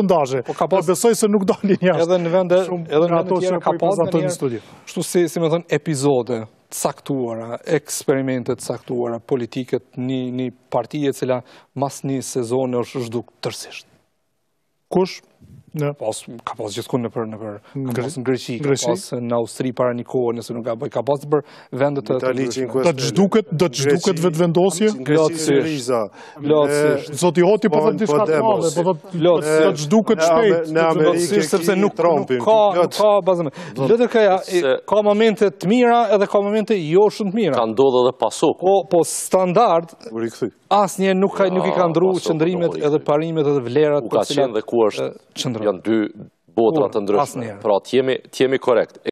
sondazhe. Po ka pas- besoj se nuk dalin jashtë. Edhe në vende, edhe në ato që ka pas në studio. Kështu si, si me thënë, epizode të caktuara, eksperimentet të caktuara, politiket, një, një partije cila mas një sezone është zhduk tërsisht. Kush? Në Pas, ka pas gjithkun në për, në për, ka pas në Greqi, ka pas në Austri para një kohë, nëse nuk ka bëj, ka pas për vendet të të ndryshme. të zhduket, do të zhduket vetëvendosje? Greqi Plotësisht. Plotësisht. Zoti Hoti po Po, thot diçka po, të madhe, po thot do të zhduket në shpejt. Në të- Amerikë sepse nuk, ka, nuk ka bazëm. Lëtër ka momente të mira edhe ka momente jo shumë të mira. Ka ndodhë edhe pasok. Po, po standard, U rikthy. asnjë nuk, ka, nuk i ka Ja, ndru pasok, qëndrimet edhe parimet edhe vlerat U ka qenë dhe ku është, qëndrojnë. Janë dy botra të ndryshme. Pra, t'jemi korekt.